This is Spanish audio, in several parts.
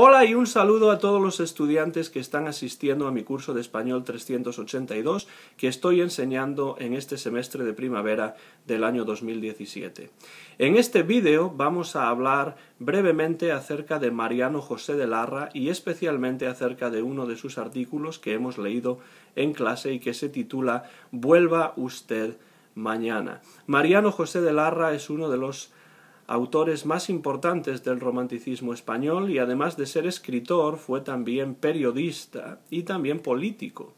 Hola y un saludo a todos los estudiantes que están asistiendo a mi curso de español 382 que estoy enseñando en este semestre de primavera del año 2017. En este vídeo vamos a hablar brevemente acerca de Mariano José de Larra y especialmente acerca de uno de sus artículos que hemos leído en clase y que se titula Vuelva usted mañana. Mariano José de Larra es uno de los autores más importantes del romanticismo español y además de ser escritor fue también periodista y también político.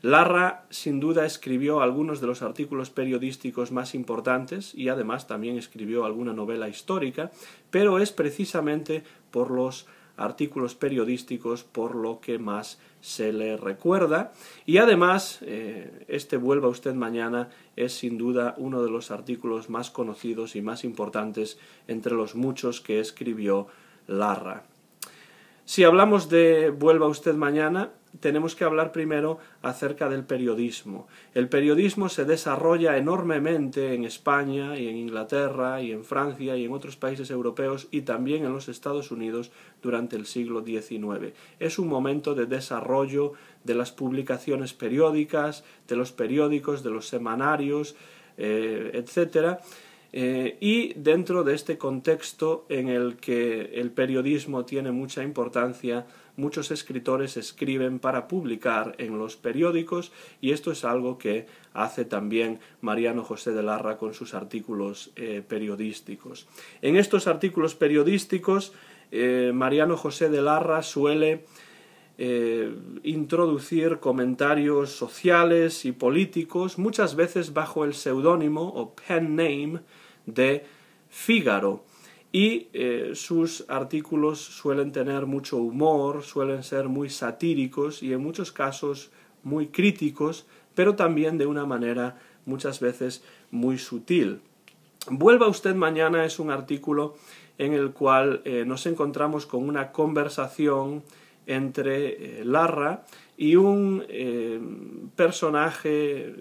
Larra sin duda escribió algunos de los artículos periodísticos más importantes y además también escribió alguna novela histórica, pero es precisamente por los artículos periodísticos por lo que más se le recuerda y además eh, este vuelva usted mañana es sin duda uno de los artículos más conocidos y más importantes entre los muchos que escribió Larra. Si hablamos de vuelva usted mañana, tenemos que hablar primero acerca del periodismo. El periodismo se desarrolla enormemente en España y en Inglaterra y en Francia y en otros países europeos y también en los Estados Unidos durante el siglo XIX. Es un momento de desarrollo de las publicaciones periódicas, de los periódicos, de los semanarios, eh, etcétera eh, y dentro de este contexto en el que el periodismo tiene mucha importancia, muchos escritores escriben para publicar en los periódicos y esto es algo que hace también Mariano José de Larra con sus artículos eh, periodísticos. En estos artículos periodísticos, eh, Mariano José de Larra suele introducir comentarios sociales y políticos, muchas veces bajo el seudónimo o pen name de Fígaro. Y eh, sus artículos suelen tener mucho humor, suelen ser muy satíricos y en muchos casos muy críticos, pero también de una manera muchas veces muy sutil. Vuelva usted mañana es un artículo en el cual eh, nos encontramos con una conversación entre eh, Larra y un personaje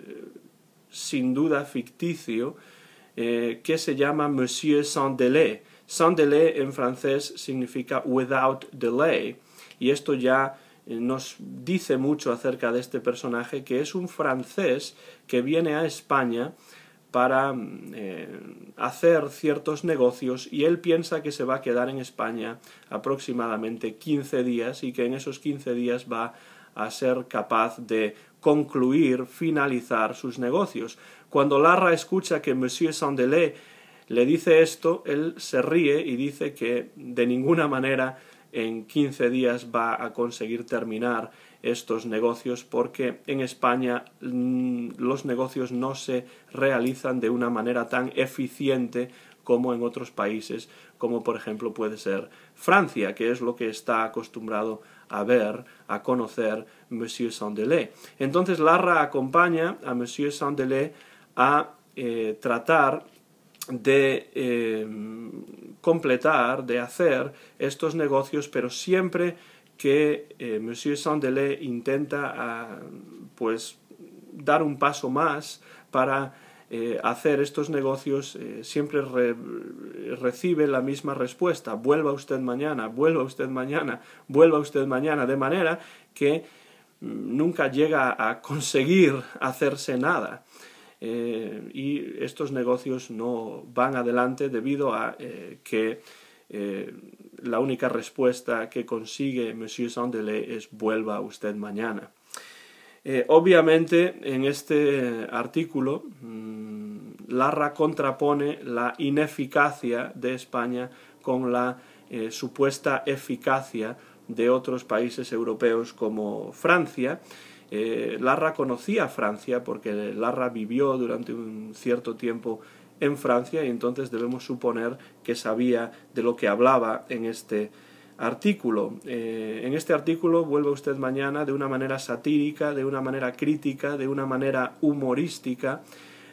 sin duda ficticio eh, que se llama Monsieur sans délai. Sans délai en francés significa without delay y esto ya eh, nos dice mucho acerca de este personaje que es un francés que viene a España para mm, eh, hacer ciertos negocios y él piensa que se va a quedar en España aproximadamente 15 días y que en esos 15 días va a ser capaz de concluir, finalizar sus negocios. Cuando Larra escucha que Monsieur Sandelé le dice esto, él se ríe y dice que de ninguna manera en 15 días va a conseguir terminar estos negocios porque en España mm, los negocios no se realizan de una manera tan eficiente como en otros países, como por ejemplo puede ser Francia, que es lo que está acostumbrado a ver, a conocer Monsieur Sandelé. Entonces Larra acompaña a Monsieur Sandelé a eh, tratar de eh, completar, de hacer estos negocios, pero siempre que eh, Monsieur Sandelé intenta ah, pues dar un paso más para eh, hacer estos negocios eh, siempre recibe la misma respuesta, vuelva usted mañana, vuelva usted mañana, vuelva usted mañana, de manera que mm, nunca llega a conseguir hacerse nada. Eh, y estos negocios no van adelante debido a que la única respuesta que consigue Monsieur Sandelé es vuelva usted mañana. Eh, obviamente, en este artículo, mm, Larra contrapone la ineficacia de España con la eh, supuesta eficacia de otros países europeos como Francia. Eh, Larra conocía Francia porque Larra vivió durante un cierto tiempo en Francia y entonces debemos suponer que sabía de lo que hablaba en este artículo. Eh, en este artículo vuelve usted mañana de una manera satírica, de una manera crítica, de una manera humorística.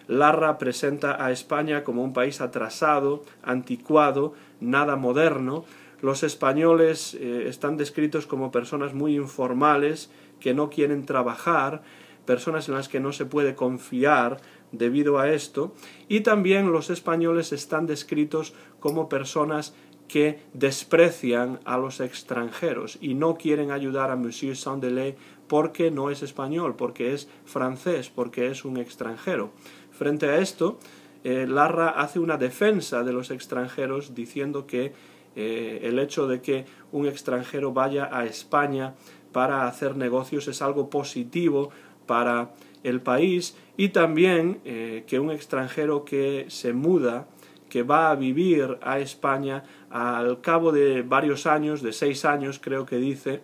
Larra presenta a España como un país atrasado, anticuado, nada moderno. Los españoles eh, están descritos como personas muy informales, que no quieren trabajar, personas en las que no se puede confiar debido a esto, y también los españoles están descritos como personas que desprecian a los extranjeros y no quieren ayudar a Monsieur Sandelé porque no es español, porque es francés, porque es un extranjero. Frente a esto, eh, Larra hace una defensa de los extranjeros diciendo que eh, el hecho de que un extranjero vaya a España para hacer negocios es algo positivo para el país y también eh, que un extranjero que se muda, que va a vivir a España al cabo de varios años, de seis años creo que dice,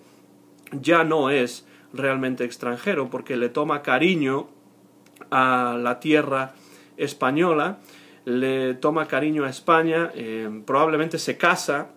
ya no es realmente extranjero porque le toma cariño a la tierra española, le toma cariño a España, eh, probablemente se casa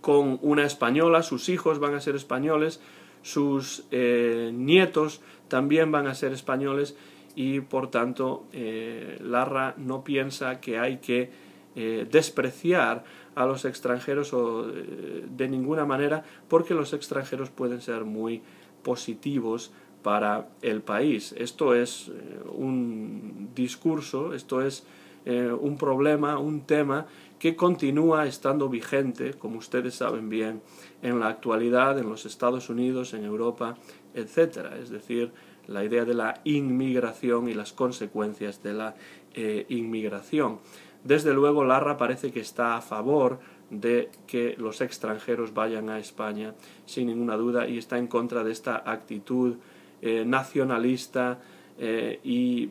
con una española, sus hijos van a ser españoles, sus eh, nietos también van a ser españoles y por tanto eh, Larra no piensa que hay que despreciar a los extranjeros o de ninguna manera porque los extranjeros pueden ser muy positivos para el país. Esto es eh, un discurso, esto es eh, un problema, un tema que continúa estando vigente, como ustedes saben bien, en la actualidad, en los Estados Unidos, en Europa, etc. Es decir, la idea de la inmigración y las consecuencias de la eh, inmigración. Desde luego, Larra parece que está a favor de que los extranjeros vayan a España, sin ninguna duda, y está en contra de esta actitud eh, nacionalista eh, y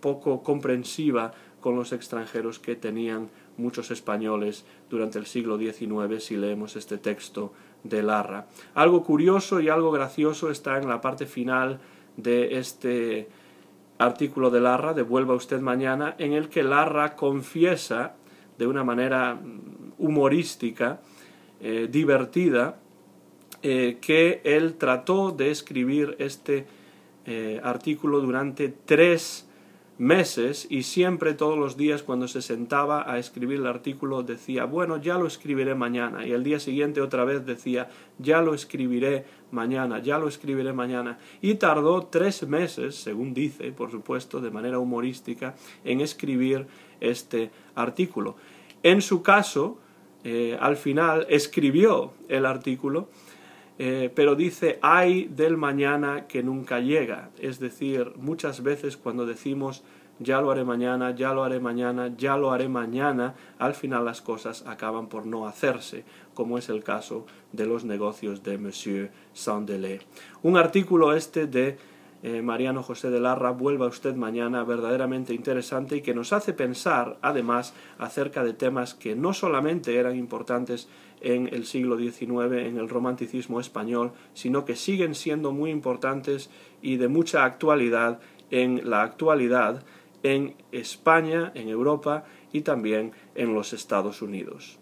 poco comprensiva con los extranjeros que tenían muchos españoles durante el siglo XIX si leemos este texto de Larra. Algo curioso y algo gracioso está en la parte final de este artículo de Larra, Devuelva usted mañana, en el que Larra confiesa de una manera humorística, eh, divertida, eh, que él trató de escribir este eh, artículo durante tres meses y siempre todos los días cuando se sentaba a escribir el artículo decía, bueno, ya lo escribiré mañana y el día siguiente otra vez decía, ya lo escribiré mañana, ya lo escribiré mañana y tardó tres meses, según dice, por supuesto, de manera humorística, en escribir este artículo. En su caso, eh, al final escribió el artículo, eh, pero dice, hay del mañana que nunca llega. Es decir, muchas veces cuando decimos, ya lo haré mañana, ya lo haré mañana, ya lo haré mañana, al final las cosas acaban por no hacerse, como es el caso de los negocios de Monsieur Sandelé. Un artículo este de eh, Mariano José de Larra, vuelva usted mañana, verdaderamente interesante y que nos hace pensar, además, acerca de temas que no solamente eran importantes en el siglo XIX, en el romanticismo español, sino que siguen siendo muy importantes y de mucha actualidad en la actualidad en España, en Europa y también en los Estados Unidos.